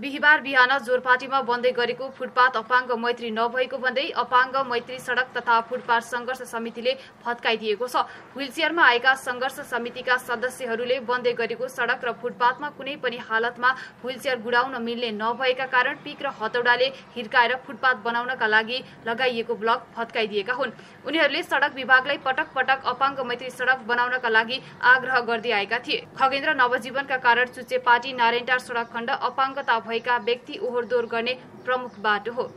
बिहिबार बिहान जोरपाटीमा बन्दै गरेको फुटपाथ अपाङ्ग मैत्री नभएको भन्दै अपाङ्ग मैत्री सडक तथा फुटपाथ संघर्ष समितिले फत्काइदिएको छ। व्हीलचेयरमा आएका संघर्ष समितिका सदस्यहरूले बन्दै गरेको सडक र फुटपाथमा कुनै पनि हालतमा व्हीलचेयर गुडाउन मिल्ने नभएका कारण पिक र हतौडाले हिर्काएर फुटपाथ बनाउनका लागि लगाइएको ब्लक फत्काइदिएका हुन्। उनीहरूले सडक विभागलाई पटक पटक अपाङ्ग मैत्री सडक बनाउनका लागि आग्रह गर्दै आएका थिए। खगेन्द्र नवजीवनका कारण चुच्चेपाटी नारायणटार सडक खण्ड अपाङ्गता भएका व्यक्ति ओहोरदोहोर गर्ने प्रमुख बाटो हो।